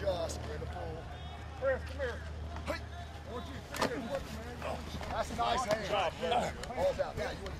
just critical. Griff, come here. Hey. I want you to see this man. That's a nice hand. Good job, buddy. Ball's out. Now you